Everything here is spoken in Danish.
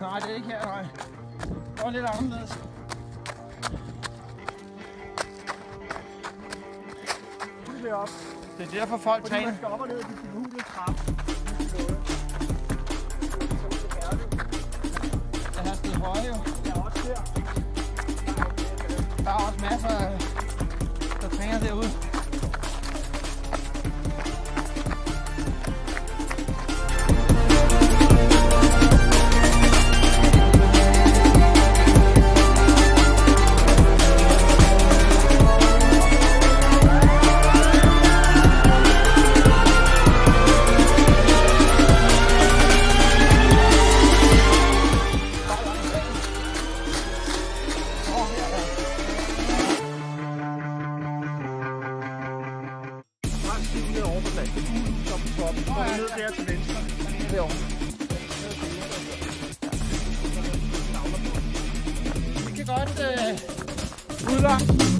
Nej, det er ikke her, nej. Det var lidt anderledes. Det op. Det er derfor folk Fordi man træner. skal op og ned de hule trappe. Der er også der. Der er også masser af, op er det ned der til venstre. Derovre. Vi kan godt øh, udlagt.